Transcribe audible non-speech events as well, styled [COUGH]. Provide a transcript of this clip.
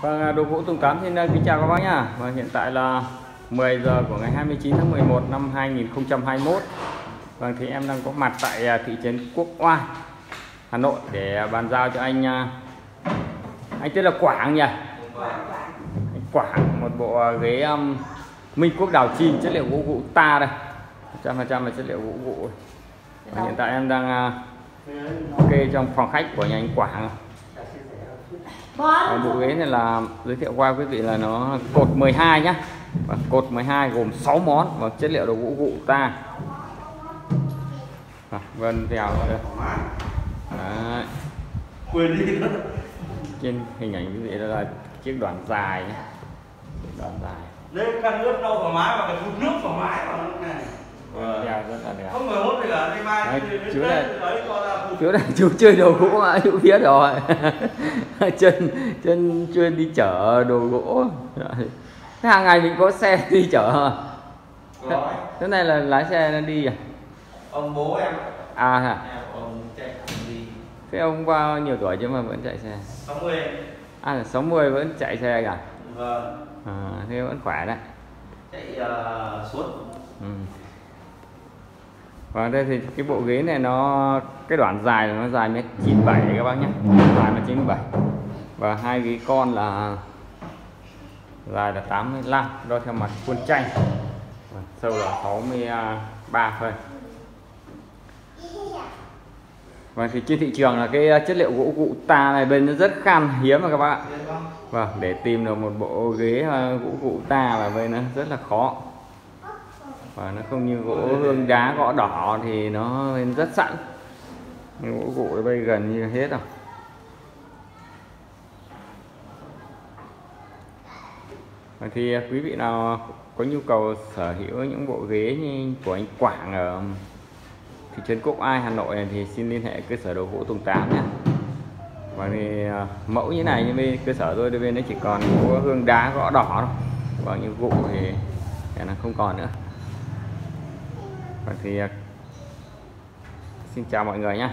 Vâng, à, đồ gỗ Tùng Tám xin à, kính chào các bác nhá. Và hiện tại là 10 giờ của ngày 29 tháng 11 năm 2021. Vâng thì em đang có mặt tại à, thị trấn Quốc Oai, Hà Nội để bàn giao cho anh anh tên là Quảng nhỉ? Anh Quảng một bộ ghế um, Minh Quốc đào chim chất liệu gỗ gụ ta đây. 100% là chất liệu gỗ gụ. Và hiện tại em đang uh, kê trong phòng khách của nhà anh Quảng. Và bộ ghế này là giới thiệu qua quý vị là nó cột 12 nhá. Và cột 12 gồm 6 món và chất liệu đồ gỗ gụ ta. À, vân theo đây. Đấy. quên đi. Trên hình ảnh quý vị là chiếc đoàn dài nhé đoàn dài. Đây căn ướt đâu thoải mái và cái phun nước thoải mái vào lúc này. Vân theo rất là đẹp. Không phải hốt gì cả đây mai Đấy, thì đến chú này- chú chơi đồ gỗ mà chú biết rồi. [LAUGHS] Chân chân chuyên đi chở đồ gỗ. Thế hàng ngày mình có xe đi chở thế này là lái xe nó đi à? Ông bố em. À hả? Em ông chạy đi. Thế ông bao nhiêu tuổi chứ mà vẫn chạy xe? 60 à là 60 vẫn chạy xe cả? Vâng. À, thế vẫn khỏe đấy. Chạy uh, suốt. Ừ và đây thì cái bộ ghế này nó cái đoạn dài là nó dài mét 97 các bác nhé. Dài mét 97 và hai ghế con là dài là 85 đo theo mặt khuôn tranh sâu là 63 phân và thì trên thị trường là cái chất liệu gỗ cụ ta này bên nó rất khan hiếm mà các bạn ạ. Vâng, để tìm được một bộ ghế ờ, gỗ cụ ta là bên nó rất là khó và nó không như gỗ hương đá, gõ đỏ thì nó rất sẵn. Nhưng gỗ cụ ở đây gần như hết rồi. Và thì à, quý vị nào có nhu cầu sở hữu những bộ ghế như của anh Quảng ở um, thị trấn Quốc Ai Hà Nội này thì xin liên hệ cơ sở đồ gỗ Tùng Tám nhé. Và thì à, mẫu như này, như bên cơ sở tôi đây bên nó chỉ còn có hương đá gõ đỏ thôi. Còn như gỗ thì khả không còn nữa. Vâng, thì à, xin chào mọi người nhé